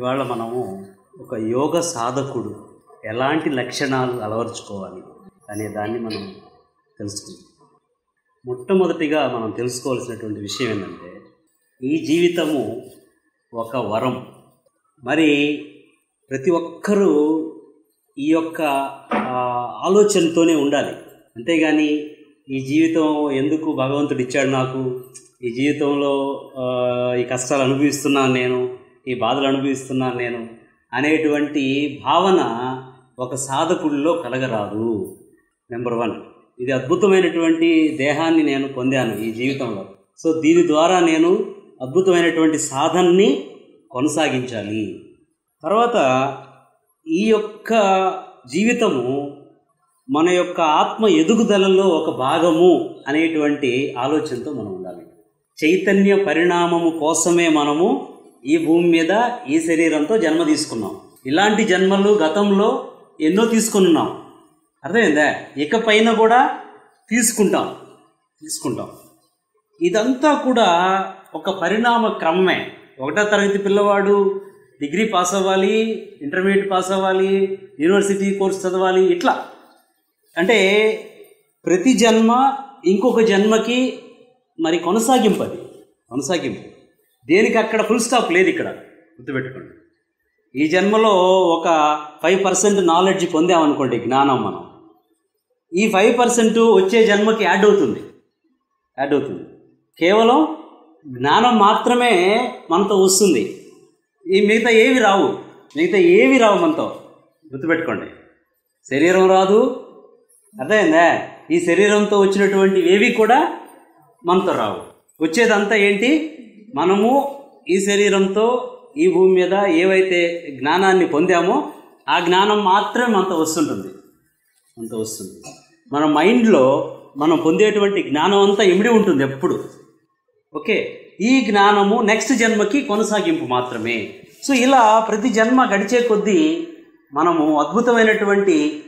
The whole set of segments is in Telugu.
ఇవాళ మనము ఒక యోగ సాధకుడు ఎలాంటి లక్షణాలు అలవర్చుకోవాలి అనే దాన్ని మనం తెలుసుకుందాం. మొట్టమొదటిగా మనం తెలుసుకోవాల్సినటువంటి విషయం ఏంటంటే ఈ జీవితము ఒక వరం. మరి ప్రతి ఒక్కరూ ఈ యొక్క ఆలోచనతోనే ఉండాలి. అంతేగాని ఈ జీవితం ఎందుకు భగవంతుడు ఇచ్చాడు నాకు? ఈ జీవితంలో ఈ కష్టాలు అనుభవిస్తున్నాను నేను. ఈ బాధలు అనుభవిస్తున్నాను నేను అనేటువంటి భావన ఒక సాధకుడిలో కలగరాదు. నెంబర్ వన్ ఇది అద్భుతమైనటువంటి దేహాన్ని నేను పొందాను ఈ జీవితంలో. సో దీని ద్వారా నేను అద్భుతమైనటువంటి సాధనని కొనసాగించాలి. తర్వాత ఈ యొక్క జీవితము మన యొక్క ఆత్మ ఎదుగుదలలో ఒక భాగము అనేటువంటి ఆలోచనతో మనం ఉండాలి. చైతన్య పరిణామము కోసమే మనము ఈ భూమి మీద ఈ శరీరంతో జన్మ తీసుకున్నాం. ఇలాంటి జన్మలు గతంలో ఎన్నో తీసుకున్నాం అర్థమైందా? ఇకపైన కూడా తీసుకుంటాం. తీసుకుంటాం. ఇదంతా కూడా ఒక పరిణామ క్రమమే. ఒకటో తరగతి పిల్లవాడు డిగ్రీ పాస్ అవ్వాలి ఇంటర్మీడియట్ పాస్ అవ్వాలి యూనివర్సిటీ కోర్స్ చదవాలి ఇట్లా. అంటే ప్రతి జన్మ ఇంకొక జన్మకి మరి కొనసాగింపది. కొనసాగింపు. దేనికి అక్కడ ఫుల్ స్టాప్ లేదు ఇక్కడ? గుర్తుపెట్టుకోండి. ఈ జన్మలో ఒక ఫైవ్ పర్సెంట్ నాలెడ్జ్ పొందామనుకోండి జ్ఞానం మనం. ఈ ఫైవ్ పర్సెంట్ వచ్చే జన్మకి యాడ్ అవుతుంది. యాడ్ అవుతుంది. కేవలం జ్ఞానం మాత్రమే మనతో వస్తుంది. ఈ మిగతా ఏవి రావు? మిగతా ఏవి రావు మనతో? గుర్తుపెట్టుకోండి. శరీరం రాదు. అర్థమైందా? ఈ శరీరంతో వచ్చినటువంటి ఏవి కూడా మనతో రావు. వచ్చేదంతా ఏంటి? మనము ఈ శరీరంతో ఈ భూమి మీద ఏవైతే జ్ఞానాన్ని పొందామో ఆ జ్ఞానం మాత్రమే అంత వస్తుంటుంది. అంత వస్తుంది. మన మైండ్లో మనం పొందేటువంటి జ్ఞానం అంతా ఇమిడి ఉంటుంది ఎప్పుడు. ఓకే? ఈ జ్ఞానము నెక్స్ట్ జన్మకి కొనసాగింపు మాత్రమే. సో ఇలా ప్రతి జన్మ గడిచే కొద్దీ మనము అద్భుతమైనటువంటి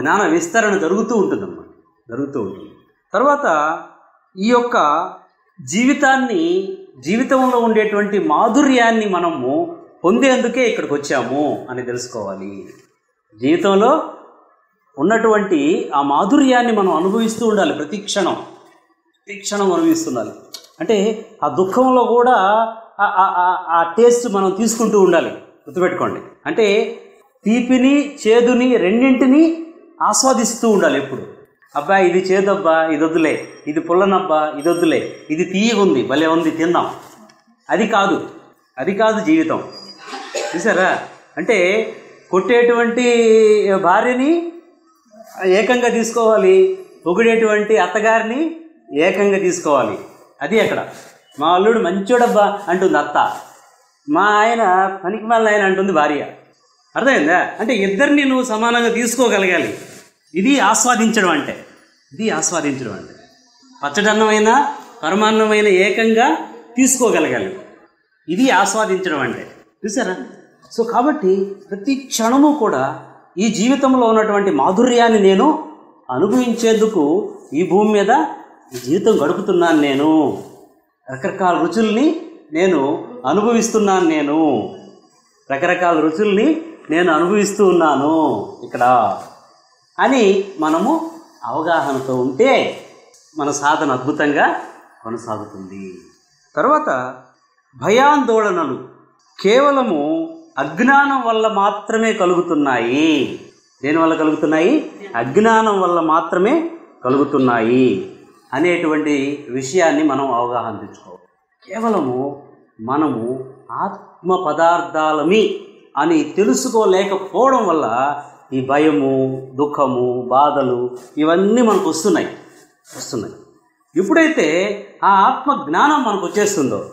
జ్ఞాన విస్తరణ జరుగుతూ ఉంటుందన్నమాట. జరుగుతూ ఉంటుంది. తర్వాత ఈ యొక్క జీవితాన్ని జీవితంలో ఉండేటువంటి మాధుర్యాన్ని మనము పొందేందుకే ఇక్కడికి వచ్చాము అని తెలుసుకోవాలి. జీవితంలో ఉన్నటువంటి ఆ మాధుర్యాన్ని మనం అనుభవిస్తూ ఉండాలి ప్రతి క్షణం. ప్రతి క్షణం అనుభవిస్తుండాలి అంటే ఆ దుఃఖంలో కూడా ఆ- ఆ టేస్ట్ మనం తీసుకుంటూ ఉండాలి. గుర్తుపెట్టుకోండి. అంటే తీపిని చేదుని రెండింటిని ఆస్వాదిస్తూ ఉండాలి ఎప్పుడు. అబ్బా ఇది చేదబ్బా ఇది వద్దులే. ఇది పుల్లనబ్బా ఇది వద్దులే. ఇది తీయగుంది భలే ఉంది తిందాం. అది కాదు అది కాదు జీవితం. చూసారా? అంటే కొట్టేటువంటి భార్యని ఏకంగా తీసుకోవాలి పొగిడేటువంటి అత్తగారిని ఏకంగా తీసుకోవాలి. అది అక్కడ మా అల్లుడు మంచోడబ్బా అంటుంది అత్త. మా ఆయన పనికి మళ్ళీ ఆయన అంటుంది భార్య. అర్థమైందా? అంటే ఇద్దరిని నువ్వు సమానంగా తీసుకోగలగాలి. ఇది ఆస్వాదించడం అంటే. ఇది ఆస్వాదించడం అంటే. పచ్చడన్నమైన పరమాన్నమైన ఏకంగా తీసుకోగలగాలి. ఇది ఆస్వాదించడం అంటే. చూసారా సో కాబట్టి ప్రతి క్షణము కూడా ఈ జీవితంలో ఉన్నటువంటి మాధుర్యాన్ని నేను అనుభవించేందుకు ఈ భూమి మీద జీవితం గడుపుతున్నాను నేను. రకరకాల రుచుల్ని నేను అనుభవిస్తున్నాను నేను. రకరకాల రుచుల్ని నేను అనుభవిస్తూ ఉన్నాను. ఇక్కడ అని మనము అవగాహనతో ఉంటే మన సాధన అద్భుతంగా కొనసాగుతుంది. తర్వాత భయాందోళనలు కేవలము అజ్ఞానం వల్ల మాత్రమే కలుగుతున్నాయి. దేనివల్ల కలుగుతున్నాయి? అజ్ఞానం వల్ల మాత్రమే కలుగుతున్నాయి అనేటువంటి విషయాన్ని మనం అవగాహన తెచ్చుకోవాలి. కేవలము మనము ఆత్మ పదార్థాలమి అని తెలుసుకోలేకపోవడం వల్ల ఈ భయము దుఃఖము బాధలు ఇవన్నీ మనకు వస్తున్నాయి. వస్తున్నాయి. ఎప్పుడైతే ఆ ఆత్మ జ్ఞానం మనకు వచ్చేస్తుందో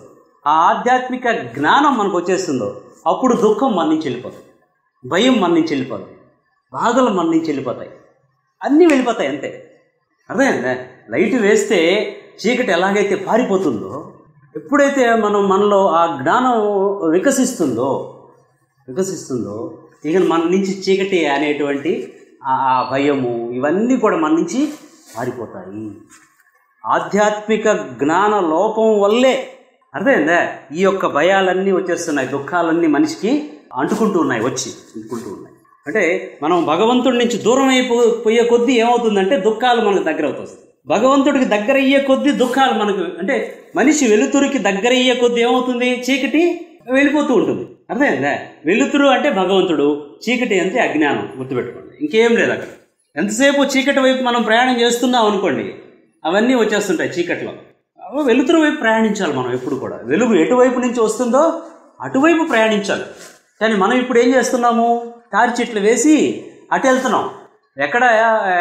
ఆ ఆధ్యాత్మిక జ్ఞానం మనకు వచ్చేస్తుందో అప్పుడు దుఃఖం మన నుంచి వెళ్ళిపోతుంది భయం మన నుంచి వెళ్ళిపోతుంది బాధలు మన నుంచి వెళ్ళిపోతాయి. అన్నీ వెళ్ళిపోతాయి అంతే. అర్థమైందా? లైట్ వేస్తే చీకటి ఎలాగైతే పారిపోతుందో ఎప్పుడైతే మనం మనలో ఆ జ్ఞానం వికసిస్తుందో వికసిస్తుందో ఇక మన నుంచి చీకటి అనేటువంటి ఆ ఆ భయము ఇవన్నీ కూడా మన నుంచి పారిపోతాయి ఆధ్యాత్మిక జ్ఞాన లోపం వల్లే అర్థమైందా? ఈ యొక్క భయాలన్నీ వచ్చేస్తున్నాయి దుఃఖాలన్నీ మనిషికి అంటుకుంటూ ఉన్నాయి వచ్చి అంటుకుంటూ ఉన్నాయి. అంటే మనం భగవంతుడి నుంచి దూరం అయిపోయే కొద్దీ ఏమవుతుందంటే దుఃఖాలు మనకు దగ్గర అవుతుంది భగవంతుడికి దగ్గర అయ్యే కొద్దీ దుఃఖాలు మనకు అంటే మనిషి వెలుతురికి దగ్గర అయ్యే కొద్దీ ఏమవుతుంది? చీకటి వెళ్ళిపోతూ ఉంటుంది. అర్థమైందా వెలుతురు అంటే భగవంతుడు చీకటి అంటే అజ్ఞానం గుర్తుపెట్టుకోండి. ఇంకేం లేదు అక్కడ. ఎంతసేపు చీకటి వైపు మనం ప్రయాణం చేస్తున్నాం అనుకోండి అవన్నీ వచ్చేస్తుంటాయి చీకట్లో. వెలుతురు వైపు ప్రయాణించాలి మనం ఎప్పుడు కూడా. వెలుగు ఎటువైపు నుంచి వస్తుందో అటువైపు ప్రయాణించాలి. కానీ మనం ఇప్పుడు ఏం చేస్తున్నాము? టార్చ్ ఇట్లు వేసి అటు వెళ్తున్నాం. ఎక్కడ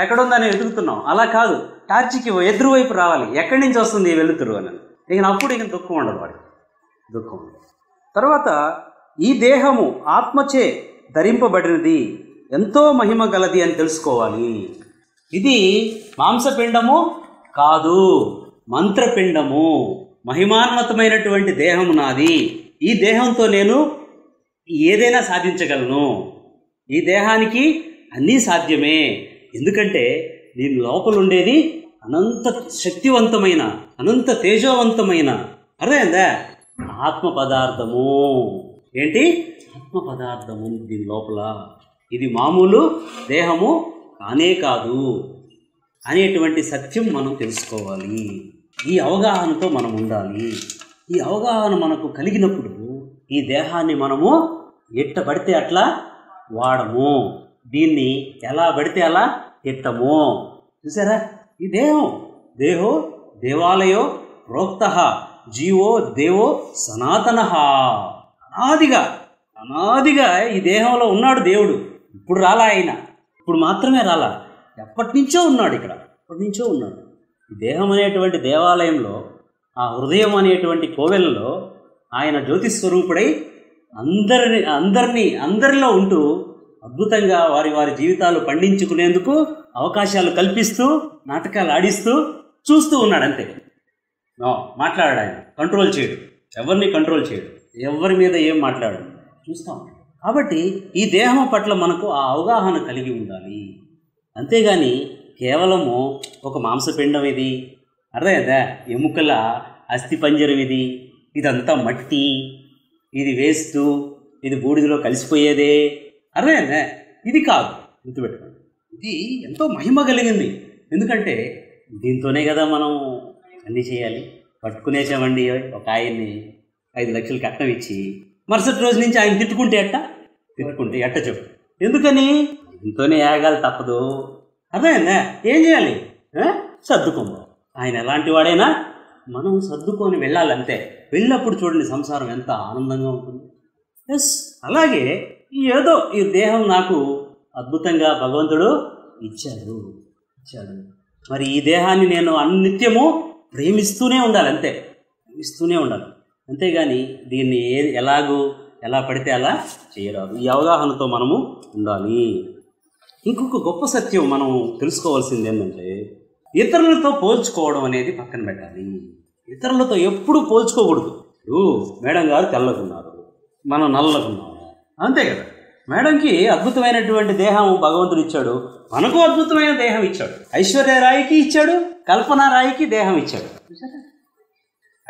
ఎక్కడ ఉందని వెతుకుతున్నాం. అలా కాదు. టార్చికి ఎదురు వైపు రావాలి. ఎక్కడి నుంచి వస్తుంది ఈ వెలుతురు అని ఇక అప్పుడు ఇక దుఃఖం ఉండదు వాడికి. దుఃఖం ఉండదు. తర్వాత ఈ దేహము ఆత్మచే ధరింపబడినది. ఎంతో మహిమ గలది అని తెలుసుకోవాలి. ఇది మాంసపిండము కాదు మంత్రపిండము. మహిమాన్వితమైనటువంటి దేహము నాది. ఈ దేహంతో నేను ఏదైనా సాధించగలను. ఈ దేహానికి అన్నీ సాధ్యమే. ఎందుకంటే దీని లోపల ఉండేది అనంత శక్తివంతమైన అనంత తేజవంతమైన అర్థమైందా? ఆత్మ పదార్థము ఏంటి? ఆత్మ పదార్థము దీని లోపల. ఇది మామూలు దేహము కానే కాదు అనేటువంటి సత్యం మనం తెలుసుకోవాలి. ఈ అవగాహనతో మనం ఉండాలి. ఈ అవగాహన మనకు కలిగినప్పుడు ఈ దేహాన్ని మనము ఎట్ట పడితే అట్లా వాడము. దీన్ని ఎలా పడితే అలా ఎత్తము. చూసారా? ఈ దేహం. దేహో దేవాలయో ప్రోక్త జీవో దేవో సనాతన. అనాదిగా అనాదిగా ఈ దేహంలో ఉన్నాడు దేవుడు. ఇప్పుడు రాలా ఆయన? ఇప్పుడు మాత్రమే రాలా? ఎప్పటి నుంచో ఉన్నాడు ఇక్కడ. ఎప్పటి నుంచో ఉన్నాడు. ఈ దేహం అనేటువంటి దేవాలయంలో ఆ హృదయం అనేటువంటి కోవెలలో ఆయన జ్యోతి స్వరూపుడై అందరిని అందరినీ అందరిలో ఉంటూ అద్భుతంగా వారి వారి జీవితాలు పండించుకునేందుకు అవకాశాలు కల్పిస్తూ నాటకాలు ఆడిస్తూ చూస్తూ ఉన్నాడు అంతే. మాట్లాడాడు ఆయన. కంట్రోల్ చేయడు. ఎవరిని కంట్రోల్ చేయడు? ఎవరి మీద ఏం మాట్లాడు చూస్తాం. కాబట్టి ఈ దేహం పట్ల మనకు ఆ అవగాహన కలిగి ఉండాలి. అంతేగాని కేవలము ఒక మాంసపిండం ఇది అర్థమైందా ఎముకల అస్థిపంజరం ఇది ఇదంతా మట్టి ఇది వేస్ట్ ఇది బూడిదలో కలిసిపోయేదే అర్థమైందా ఇది కాదు. గుర్తుపెట్టుకోండి. ఇది ఎంతో మహిమ కలిగింది. ఎందుకంటే దీంతోనే కదా మనం అన్నీ చేయాలి. పట్టుకునేసామండి ఒక ఆయన్ని. ఐదు లక్షలు కట్నం ఇచ్చి మరుసటి రోజు నుంచి ఆయన తిట్టుకుంటే ఎట్ట? తిట్టుకుంటే ఎట్ట చెప్పు. ఎందుకని? దీంతోనే యాగాలు తప్పదు. అర్థమైందా? ఏం చేయాలి? సర్దుకోము ఆయన ఎలాంటి వాడైనా మనం సర్దుకొని వెళ్ళాలి అంతే వెళ్ళినప్పుడు చూడండి సంసారం ఎంత ఆనందంగా ఉంటుంది. ఎస్ అలాగే ఏదో ఈ దేహం నాకు అద్భుతంగా భగవంతుడు ఇచ్చాడు. ఇచ్చాడు. మరి ఈ దేహాన్ని నేను అన్నిత్యము ప్రేమిస్తూనే ఉండాలి అంతే ప్రేమిస్తూనే ఉండాలి. అంతేగాని దీన్ని ఏ ఎలాగూ ఎలా పడితే అలా చేయరాదు. ఈ అవగాహనతో మనము ఉండాలి. ఇంకొక గొప్ప సత్యం మనం తెలుసుకోవాల్సింది ఏంటంటే ఇతరులతో పోల్చుకోవడం అనేది పక్కన పెట్టాలి. ఇతరులతో ఎప్పుడు పోల్చుకోకూడదు. ఇప్పుడు మేడం గారు తెల్లకున్నారు మనం నల్లకున్నాము అంతే కదా? మేడంకి అద్భుతమైనటువంటి దేహం భగవంతుడు ఇచ్చాడు. మనకు అద్భుతమైన దేహం ఇచ్చాడు. ఐశ్వర్య రాయికి ఇచ్చాడు కల్పన రాయికి దేహం ఇచ్చాడు. చూసారా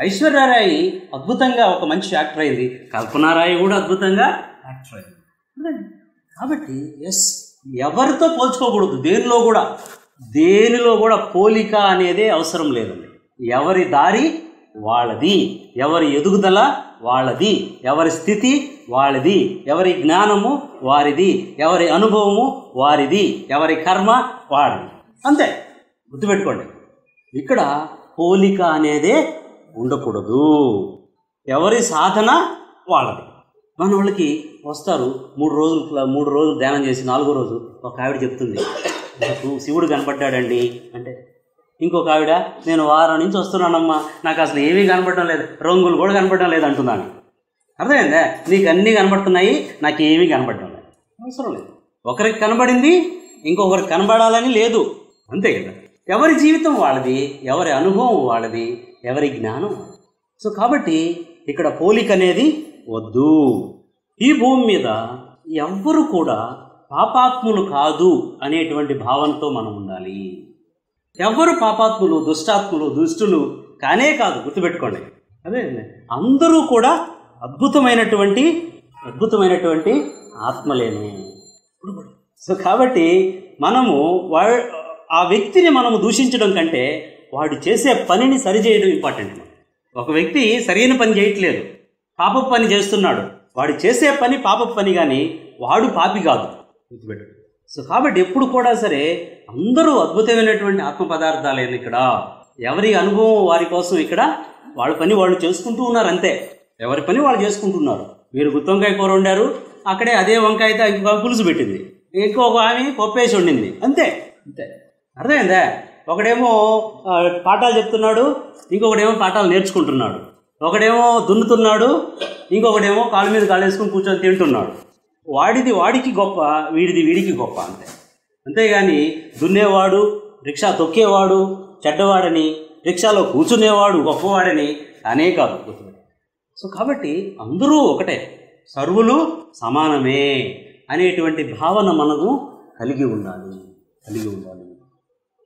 ఐశ్వర్యరాయి అద్భుతంగా ఒక మంచి యాక్టర్ అయింది. కల్పనారాయి కూడా అద్భుతంగా యాక్టర్ అయింది. కాబట్టి ఎస్ ఎవరితో పోల్చుకోకూడదు. దేనిలో కూడా దేనిలో కూడా పోలిక అనేదే అవసరం లేదండి. ఎవరి దారి వాళ్ళది ఎవరి ఎదుగుదల వాళ్ళది ఎవరి స్థితి వాళ్ళది ఎవరి జ్ఞానము వారిది ఎవరి అనుభవము వారిది ఎవరి కర్మ వారిది. అంతే. గుర్తుపెట్టుకోండి. ఇక్కడ పోలిక అనేదే ఉండకూడదు. ఎవరి సాధన వాళ్ళది. మన వాళ్ళకి వస్తారు మూడు రోజులు మూడు రోజులు ధ్యానం చేసి నాలుగో రోజు ఒక ఆవిడ చెప్తుంది నాకు శివుడు కనపడ్డాడండి. అంటే ఇంకొక ఆవిడ నేను వారం నుంచి వస్తున్నానమ్మా నాకు అసలు ఏమీ కనపడడం లేదు రంగులు కూడా కనపడడం లేదు అంటున్నాను అర్థమైందా? నీకు అన్నీ కనపడుతున్నాయి నాకు ఏమీ కనపడడం లేదు. అవసరం లేదు. ఒకరికి కనబడింది ఇంకొకరికి కనబడాలని లేదు. అంతే కదా? ఎవరి జీవితం వాళ్ళది ఎవరి అనుభవం వాళ్ళది ఎవరి జ్ఞానం? సో కాబట్టి ఇక్కడ పోలిక అనేది వద్దు. ఈ భూమి మీద ఎవ్వరు కూడా పాపాత్ములు కాదు అనేటువంటి భావనతో మనం ఉండాలి. ఎవ్వరు పాపాత్ములు దుష్టాత్ములు దుష్టులు కానే కాదు గుర్తుపెట్టుకోండి. అదే అందరూ కూడా అద్భుతమైనటువంటి అద్భుతమైనటువంటి ఆత్మలేని. సో కాబట్టి మనము వా ఆ వ్యక్తిని మనము దూషించడం కంటే వాడు చేసే పనిని సరిచేయడం ఇంపార్టెంట్ ఒక వ్యక్తి సరైన పని చేయట్లేదు పాపపు పని చేస్తున్నాడు. వాడు చేసే పని పాపపు పని కానీ వాడు పాపి కాదు. గుర్తుపెట్టు సో కాబట్టి ఎప్పుడు కూడా సరే అందరూ అద్భుతమైనటువంటి ఆత్మ పదార్థాలేను ఇక్కడ ఎవరి అనుభవం వారి కోసం ఇక్కడ వాళ్ళ పని వాళ్ళు చేసుకుంటూ ఉన్నారు అంతే. ఎవరి పని వాళ్ళు చేసుకుంటున్నారు. మీరు గుత్తొంకాయ కూర వండారు అక్కడే అదే వంకాయతో ఇంకొక పులుసు పెట్టింది. ఇంకొక ఆమె పప్పేసి వండింది. అంతే. అంతే. అర్థమైందా? ఒకడేమో పాఠాలు చెప్తున్నాడు ఇంకొకడేమో పాఠాలు నేర్చుకుంటున్నాడు. ఒకడేమో దున్నుతున్నాడు ఇంకొకడేమో కాళ్ళ మీద కాలు వేసుకుని కూర్చొని తింటున్నాడు. వాడిది వాడికి గొప్ప వీడిది వీడికి గొప్ప అంతే. అంతేగాని దున్నేవాడు రిక్షా తొక్కేవాడు చెడ్డవాడని రిక్షాలో కూర్చునేవాడు గొప్పవాడని అనే కాదు సో కాబట్టి అందరూ ఒకటే సర్వులు సమానమే అనేటువంటి భావన మనము కలిగి ఉండాలి కలిగి ఉండాలి.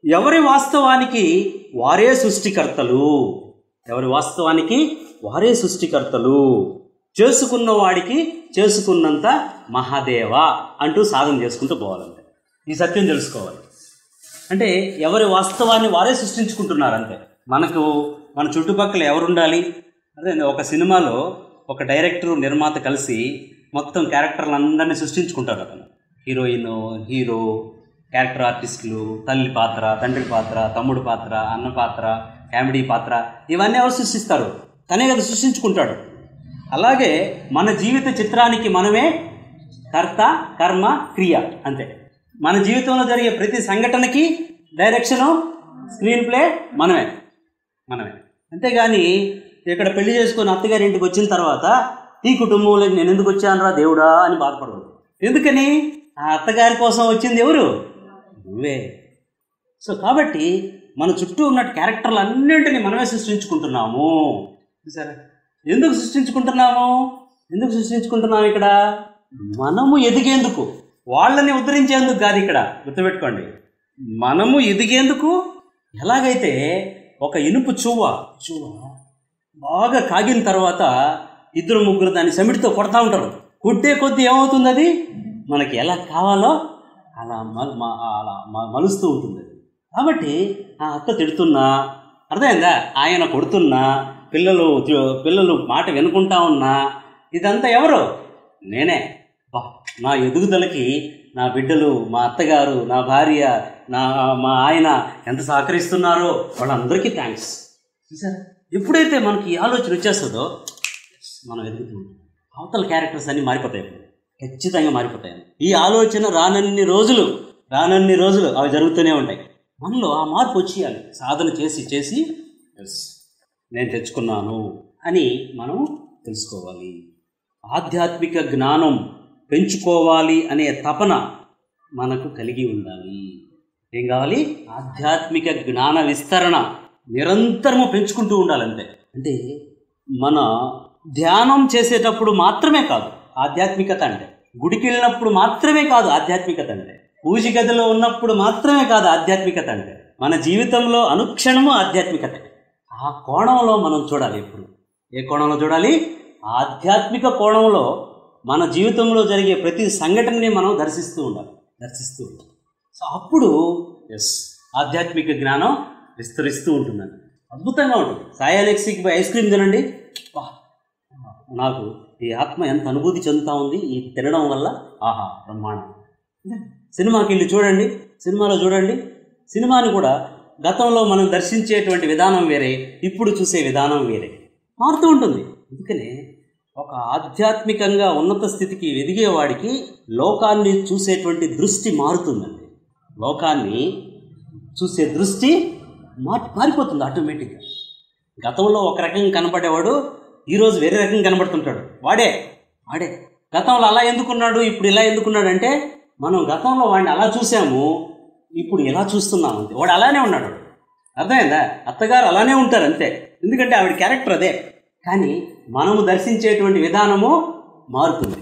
ఎవరి వాస్తవానికి వారే సృష్టికర్తలు? ఎవరి వాస్తవానికి వారే సృష్టికర్తలు? చేసుకున్న వాడికి చేసుకున్నంత మహాదేవ అంటూ సాధన చేసుకుంటూ పోవాలంటే ఈ సత్యం తెలుసుకోవాలి. అంటే ఎవరి వాస్తవాన్ని వారే సృష్టించుకుంటున్నారు అంతే మనకు మన చుట్టుపక్కల ఎవరుండాలి? అదే ఒక సినిమాలో ఒక డైరెక్టర్ నిర్మాత కలిసి మొత్తం క్యారెక్టర్లందరినీ సృష్టించుకుంటారు అతను. హీరోయిన్ హీరో క్యారెక్టర్ ఆర్టిస్టులు తల్లి పాత్ర తండ్రి పాత్ర తమ్ముడు పాత్ర అన్న పాత్ర కామెడీ పాత్ర ఇవన్నీ ఎవరు సృష్టిస్తారు? తనే కదా సృష్టించుకుంటాడు. అలాగే మన జీవిత చిత్రానికి మనమే కర్త కర్మ క్రియ అంతే. మన జీవితంలో జరిగే ప్రతి సంఘటనకి డైరెక్షను స్క్రీన్ ప్లే మనమే. మనమే. అంతేగాని ఇక్కడ పెళ్ళి చేసుకొని అత్తగారి ఇంటికి వచ్చిన తర్వాత ఈ కుటుంబంలో నేను ఎందుకు వచ్చానురా దేవుడా అని బాధపడదు ఎందుకని? ఆ అత్తగారి కోసం వచ్చింది ఎవరు? నువ్వే. సో కాబట్టి మన చుట్టూ ఉన్న క్యారెక్టర్లు అన్నింటినీ మనమే సృష్టించుకుంటున్నాము. సరే. ఎందుకు సృష్టించుకుంటున్నాము? ఎందుకు సృష్టించుకుంటున్నాము ఇక్కడ? మనము ఎదిగేందుకు. వాళ్ళని ఉద్ధరించేందుకు కాదు ఇక్కడ. గుర్తుపెట్టుకోండి. మనము ఎదిగేందుకు ఎలాగైతే ఒక ఇనుపు చువ్వ చువ్వ బాగా కాగిన తర్వాత ఇద్దరు ముగ్గురు దాన్ని సమిటితో కొడతా ఉంటారు. కొట్టే కొద్దీ ఏమవుతుంది అది? మనకి ఎలా కావాలో అలా మల్ మ- అలా మలుస్తూ ఉంటుంది. కాబట్టి ఆ అత్త తిడుతున్నా అర్థమైందా? ఆయన కొడుతున్నా పిల్లలు పిల్లలు మాట వినుకుంటా ఉన్నా ఇదంతా ఎవరు? నేనే. బా నా ఎదుగుదలకి నా బిడ్డలు మా అత్తగారు నా భార్య నా మా ఆయన ఎంత సహకరిస్తున్నారో వాళ్ళందరికీ థ్యాంక్స్ చూసారా? ఎప్పుడైతే మనకి ఈ ఆలోచన వచ్చేస్తుందో మనం ఎదుగుతాం అవతల క్యారెక్టర్స్ అన్నీ మారిపోతాయి. ఇప్పుడు. ఖచ్చితంగా మారిపోతాయి ఈ ఆలోచన రానన్ని రోజులు రానన్ని రోజులు అవి జరుగుతూనే ఉంటాయి. మనలో ఆ మార్పు వచ్చేయాలి. సాధన చేసి చేసి నేను తెచ్చుకున్నాను అని మనం తెలుసుకోవాలి. ఆధ్యాత్మిక జ్ఞానం పెంచుకోవాలి అనే తపన మనకు కలిగి ఉండాలి. ఏం కావాలి? ఆధ్యాత్మిక జ్ఞాన విస్తరణ నిరంతరము పెంచుకుంటూ ఉండాలంటే అంటే మన ధ్యానం చేసేటప్పుడు మాత్రమే కాదు ఆధ్యాత్మికత అంటే. గుడికి వెళ్ళినప్పుడు మాత్రమే కాదు ఆధ్యాత్మికత అంటే. పూజ గదిలో ఉన్నప్పుడు మాత్రమే కాదు ఆధ్యాత్మికత అంటే. మన జీవితంలో అనుక్షణము ఆధ్యాత్మికత. ఆ కోణంలో మనం చూడాలి ఎప్పుడు ఏ కోణంలో చూడాలి? ఆధ్యాత్మిక కోణంలో మన జీవితంలో జరిగే ప్రతి సంఘటనని మనం దర్శిస్తూ ఉండాలి. దర్శిస్తూ ఉండాలి. సో అప్పుడు ఎస్ ఆధ్యాత్మిక జ్ఞానం విస్తరిస్తూ ఉంటుందండి. అద్భుతంగా ఉంటుంది. సాయి అలెక్సీకి పోయి ఐస్ క్రీమ్ తినండి. నాకు ఈ ఆత్మ ఎంత అనుభూతి చెందుతా ఉంది ఈ తినడం వల్ల? ఆహా బ్రహ్మాండం. సినిమాకి వెళ్ళి చూడండి సినిమాలో చూడండి. సినిమాని కూడా గతంలో మనం దర్శించేటువంటి విధానం వేరే ఇప్పుడు చూసే విధానం వేరే. మారుతూ ఉంటుంది. అందుకనే ఒక ఆధ్యాత్మికంగా ఉన్నత స్థితికి ఎదిగేవాడికి లోకాన్ని చూసేటువంటి దృష్టి మారుతుందండి. లోకాన్ని చూసే దృష్టి మారి మారిపోతుంది ఆటోమేటిక్గా. గతంలో ఒక రకంగా కనపడేవాడు ఈరోజు వేరే రకంగా కనబడుతుంటాడు. వాడే వాడే. గతంలో అలా ఎందుకున్నాడు ఇప్పుడు ఇలా ఎందుకున్నాడు అంటే మనం గతంలో వాడిని అలా చూసాము ఇప్పుడు ఎలా చూస్తున్నాము అంతే వాడు అలానే ఉన్నాడు. అర్థమైందా? అత్తగారు అలానే ఉంటారు అంతే. ఎందుకంటే ఆవిడ క్యారెక్టర్ అదే. కానీ మనము దర్శించేటువంటి విధానము మారుతుంది.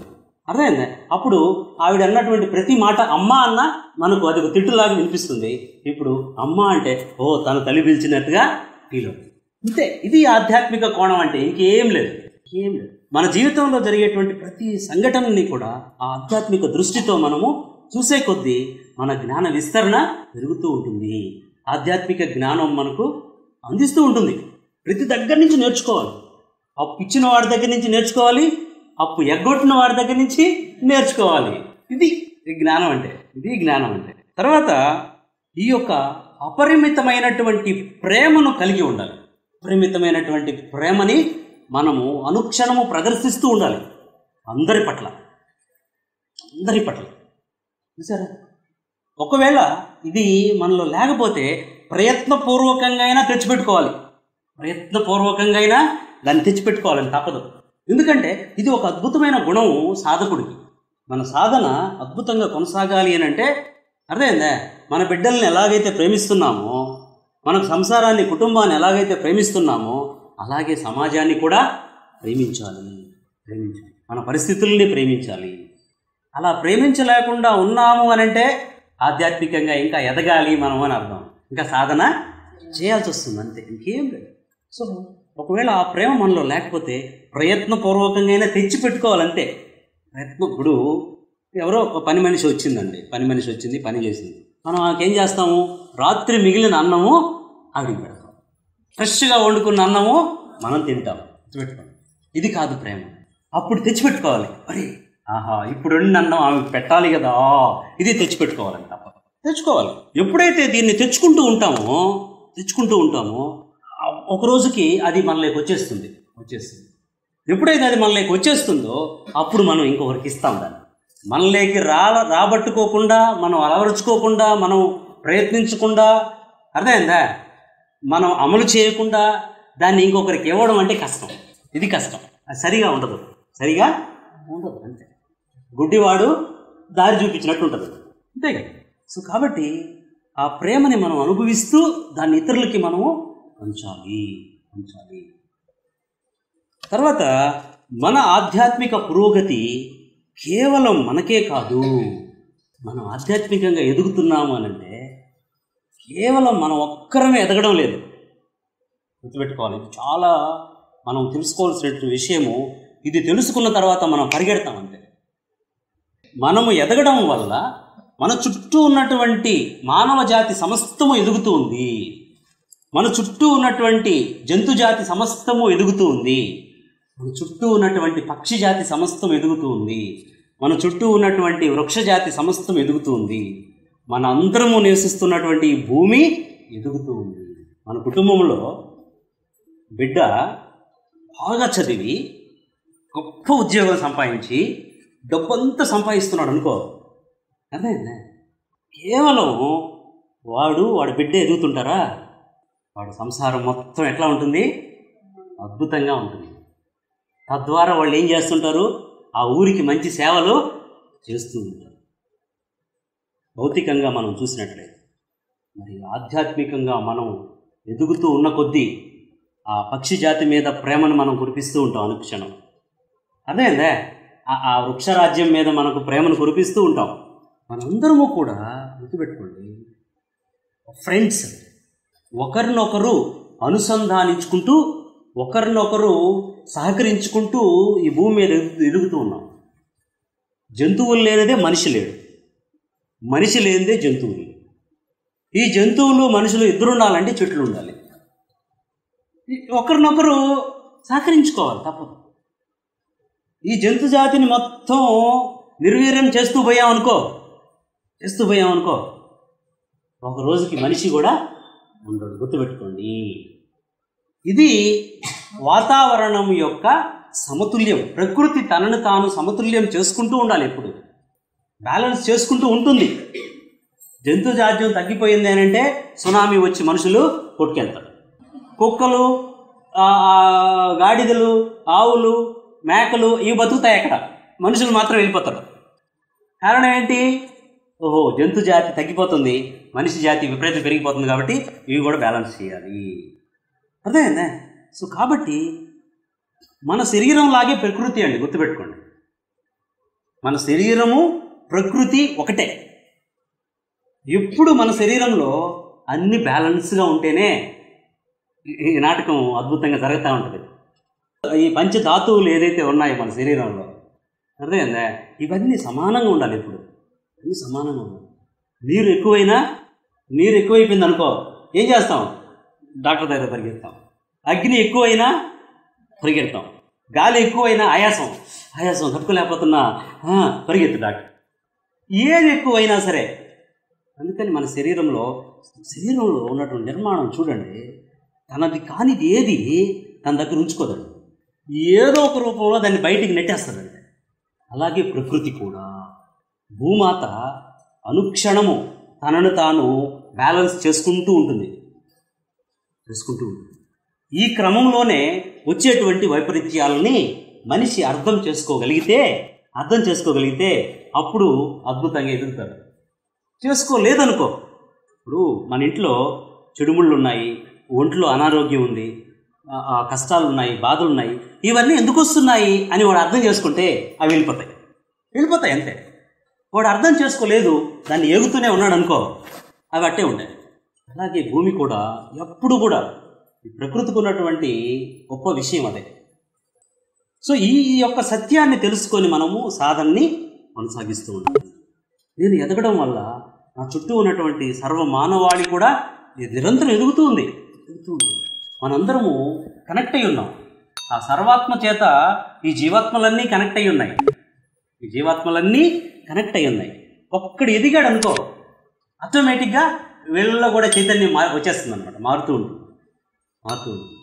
అర్థమైందా? అప్పుడు ఆవిడ అన్నటువంటి ప్రతి మాట అమ్మ అన్న మనకు అది ఒక తిట్టులాగా వినిపిస్తుంది. ఇప్పుడు అమ్మ అంటే ఓ తన తల్లి పిలిచినట్టుగా ఫీల్ అవుతుంది. అంతే. ఇది ఆధ్యాత్మిక కోణం అంటే ఇంకేం లేదు. ఇంకేం లేదు. మన జీవితంలో జరిగేటువంటి ప్రతి సంఘటనని కూడా ఆ ఆధ్యాత్మిక దృష్టితో మనము చూసే కొద్దీ మన జ్ఞాన విస్తరణ పెరుగుతూ ఉంటుంది. ఆధ్యాత్మిక జ్ఞానం మనకు అందిస్తూ ఉంటుంది. ప్రతి దగ్గర నుంచి నేర్చుకోవాలి. అప్పు ఇచ్చిన వాడి దగ్గర నుంచి నేర్చుకోవాలి. అప్పు ఎగ్గొట్టిన వాడి దగ్గర నుంచి నేర్చుకోవాలి. ఇది జ్ఞానం అంటే ఇది జ్ఞానం అంటే. తర్వాత ఈ యొక్క అపరిమితమైనటువంటి ప్రేమను కలిగి ఉండాలి. అపరిమితమైనటువంటి ప్రేమని మనము అనుక్షణము ప్రదర్శిస్తూ ఉండాలి. అందరి పట్ల. అందరి పట్ల. చూసారా ఒకవేళ ఇది మనలో లేకపోతే ప్రయత్నపూర్వకంగా అయినా తెచ్చిపెట్టుకోవాలి. ప్రయత్నపూర్వకంగా అయినా దాన్ని తెచ్చిపెట్టుకోవాలని తప్పదు. ఎందుకంటే ఇది ఒక అద్భుతమైన గుణం సాధకుడికి. మన సాధన అద్భుతంగా కొనసాగాలి అని అంటే అర్థమైందా? మన బిడ్డల్ని ఎలాగైతే ప్రేమిస్తున్నామో మన సంసారాన్ని కుటుంబాన్ని ఎలాగైతే ప్రేమిస్తున్నామో అలాగే సమాజాన్ని కూడా ప్రేమించాలి ప్రేమించాలి. మన పరిస్థితుల్ని ప్రేమించాలి. అలా ప్రేమించలేకుండా ఉన్నాము అని అంటే ఆధ్యాత్మికంగా ఇంకా ఎదగాలి మనం అని అర్థం. ఇంకా సాధన చేయాల్సి వస్తుంది అంతే ఇంకేం లేదు. సో ఒకవేళ ఆ ప్రేమ మనలో లేకపోతే ప్రయత్నపూర్వకంగా అయినా తెచ్చి పెట్టుకోవాలంతే. ప్రయత్నం ఇప్పుడు ఎవరో ఒక పని మనిషి వచ్చిందండి. పని మనిషి వచ్చింది పని చేసింది. మనం ఆకేం చేస్తాము? రాత్రి మిగిలిన అన్నము ఆవిడకి పెడతాం. ఫ్రెష్గా వండుకున్న అన్నము మనం తింటాం. గుర్తుపెట్టుకోండి ఇది కాదు ప్రేమ. అప్పుడు తెచ్చిపెట్టుకోవాలి. అరే ఆహా ఇప్పుడు వండిన అన్నం ఆమెకు పెట్టాలి కదా. ఇది తెచ్చిపెట్టుకోవాలంట. తెచ్చుకోవాలి. ఎప్పుడైతే దీన్ని తెచ్చుకుంటూ ఉంటామో తెచ్చుకుంటూ ఉంటామో ఒక రోజుకి అది మనలోకి వచ్చేస్తుంది. వచ్చేస్తుంది. ఎప్పుడైతే అది మనలోకి వచ్చేస్తుందో అప్పుడు మనం ఇంకొకరికి ఇస్తాం దాన్ని. మనలోకి రా రాబట్టుకోకుండా మనం అలవరుచుకోకుండా మనం ప్రయత్నించకుండా అర్థమైందా? మనం అమలు చేయకుండా దాన్ని ఇంకొకరికి ఇవ్వడం అంటే కష్టం. ఇది కష్టం. అది సరిగా ఉండదు. సరిగా ఉండదు అంతే. గుడ్డివాడు దారి చూపించినట్టు ఉంటుంది. అంతే కదా? సో కాబట్టి ఆ ప్రేమని మనం అనుభవిస్తూ దాన్ని ఇతరులకి మనము పంచాలి. పంచాలి. తర్వాత మన ఆధ్యాత్మిక పురోగతి కేవలం మనకే కాదు. మనం ఆధ్యాత్మికంగా ఎదుగుతున్నాము అని అంటే కేవలం మనం ఒక్కరమే ఎదగడం లేదు. గుర్తుపెట్టుకోవాలి. ఇది చాలా మనం తెలుసుకోవాల్సిన విషయము ఇది తెలుసుకున్న తర్వాత మనం పరిగెడతాం అంతే. మనము ఎదగడం వల్ల మన చుట్టూ ఉన్నటువంటి మానవ జాతి సమస్తము ఎదుగుతూ ఉంది. మన చుట్టూ ఉన్నటువంటి జంతు జాతి సమస్తము ఎదుగుతూ ఉంది. మన చుట్టూ ఉన్నటువంటి పక్షి జాతి సమస్తం ఎదుగుతూ ఉంది. మన చుట్టూ ఉన్నటువంటి వృక్ష జాతి సమస్తం ఎదుగుతూ ఉంది. మన అందరము నివసిస్తున్నటువంటి ఈ భూమి ఎదుగుతూ ఉంది. మన కుటుంబంలో బిడ్డ బాగా చదివి గొప్ప ఉద్యోగం సంపాదించి డబ్బంతా సంపాదిస్తున్నాడు అనుకో. అర్థమైందా కేవలం వాడు వాడి బిడ్డ ఎదుగుతుంటారా? వాడు సంసారం మొత్తం ఎట్లా ఉంటుంది? అద్భుతంగా ఉంటుంది. తద్వారా వాళ్ళు ఏం చేస్తుంటారు? ఆ ఊరికి మంచి సేవలు చేస్తూ ఉంటారు. భౌతికంగా మనం చూసినట్లయితే మరి ఆధ్యాత్మికంగా మనం ఎదుగుతూ ఉన్న కొద్దీ ఆ పక్షి జాతి మీద ప్రేమను మనం కురిపిస్తూ ఉంటాం అనుక్షణం. అదేలే ఆ- ఆ వృక్షరాజ్యం మీద మనకు ప్రేమను కురిపిస్తూ ఉంటాం. మనందరము కూడా గుర్తుపెట్టుకోండి ఫ్రెండ్స్ ఒకరినొకరు అనుసంధానించుకుంటూ ఒకరినొకరు సహకరించుకుంటూ ఈ భూమి మీద ఎదుగు- ఎదుగుతూ ఉన్నాం. జంతువులు లేనిదే మనిషి లేడు. మనిషి లేనిదే జంతువులు ఈ జంతువులు మనుషులు ఇద్దరు ఉండాలంటే చెట్లు ఉండాలి. ఒకరినొకరు సహకరించుకోవాలి తప్పదు. ఈ జంతు జాతిని మొత్తం నిర్వీర్యం చేస్తూ పోయామనుకో చేస్తూ పోయామనుకో ఒక రోజుకి మనిషి కూడా ఉండడు. గుర్తుపెట్టుకోండి. ఇది వాతావరణం యొక్క సమతుల్యం. ప్రకృతి తనను తాను సమతుల్యం చేసుకుంటూ ఉండాలి ఎప్పుడు. బ్యాలెన్స్ చేసుకుంటూ ఉంటుంది. జంతు జాడ్యం తగ్గిపోయింది అని అంటే సునామీ వచ్చి మనుషులు కొట్టుకెళ్తారు. కుక్కలు గాడిదలు ఆవులు మేకలు ఇవి బతుకుతాయి అక్కడ. మనుషులు మాత్రం వెళ్ళిపోతారు. కారణం ఏంటి? ఓహో జంతు జాతి తగ్గిపోతుంది. మనిషి జాతి విపరీతం పెరిగిపోతుంది కాబట్టి ఇవి కూడా బ్యాలెన్స్ చేయాలి. అర్థమైందా? సో కాబట్టి మన శరీరం లాగే ప్రకృతి అండి గుర్తుపెట్టుకోండి. మన శరీరము ప్రకృతి ఒకటే. ఎప్పుడు మన శరీరంలో అన్ని బ్యాలెన్స్గా ఉంటేనే ఈ- నాటకం అద్భుతంగా జరుగుతూ ఉంటుంది. ఈ పంచధాతువులు ఏదైతే ఉన్నాయో మన శరీరంలో అర్థమైందా? ఇవన్నీ సమానంగా ఉండాలి ఇప్పుడు. అన్నీ సమానంగా ఉండాలి. నీరు ఎక్కువైనా నీరు ఎక్కువైపోయింది అనుకో ఏం చేస్తాం? డాక్టర్ దగ్గర పరిగెత్తాం. అగ్ని ఎక్కువైనా పరిగెడతాం. గాలి ఎక్కువైనా ఆయాసం ఆయాసం తట్టుకోలేకపోతున్నా పరిగెత్తు డాక్టర్. ఏది ఎక్కువైనా సరే. అందుకని మన శరీరంలో శరీరంలో ఉన్నటువంటి నిర్మాణం చూడండి. తనది కానిది ఏది తన దగ్గర ఉంచుకోదండి. ఏదో ఒక రూపంలో దాన్ని బయటికి నెట్టేస్తుందండి అలాగే ప్రకృతి కూడా. భూమాత అనుక్షణము తనను తాను బ్యాలెన్స్ చేసుకుంటూ ఉంటుంది. చేసుకుంటూ ఉంటుంది. ఈ క్రమంలోనే వచ్చేటువంటి వైపరీత్యాలని మనిషి అర్థం చేసుకోగలిగితే అర్థం చేసుకోగలిగితే అప్పుడు అద్భుతంగా ఎదుగుతాడు. చేసుకోలేదనుకో. ఇప్పుడు మన ఇంట్లో చెడుముళ్ళు ఉన్నాయి ఒంట్లో అనారోగ్యం ఉంది ఆ- కష్టాలు ఉన్నాయి బాధలు ఉన్నాయి ఇవన్నీ ఎందుకు వస్తున్నాయి అని వాడు అర్థం చేసుకుంటే అవి వెళ్ళిపోతాయి. వెళ్ళిపోతాయి అంతే. వాడు అర్థం చేసుకోలేదు దాన్ని ఎగుతూనే ఉన్నాడు అనుకో అవి అట్టే ఉంటాయి. అలాగే భూమి కూడా ఎప్పుడు కూడా ఈ ప్రకృతికి ఉన్నటువంటి గొప్ప విషయం అదే. సో ఈ యొక్క సత్యాన్ని తెలుసుకొని మనము సాధనని కొనసాగిస్తూ ఉంటాం. నేను ఎదగడం వల్ల నా చుట్టూ ఉన్నటువంటి సర్వ మానవాళి కూడా ఇది నిరంతరం ఎదుగుతూ ఉంది. ఎదుగుతూ ఉంది. మనందరము కనెక్ట్ అయి ఉన్నాం. ఆ సర్వాత్మ చేత ఈ జీవాత్మలన్నీ కనెక్ట్ అయి ఉన్నాయి. ఈ జీవాత్మలన్నీ కనెక్ట్ అయి ఉన్నాయి. ఒక్కడు ఎదిగాడు అనుకో ఆటోమేటిక్గా వీళ్ళలో కూడా చైతన్యం మా వచ్చేస్తుంది అనమాట మారుతూ ఉంటుంది. మారుతూ ఉంటుంది.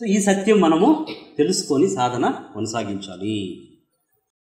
సో ఈ సత్యం మనము తెలుసుకొని సాధన కొనసాగించాలి.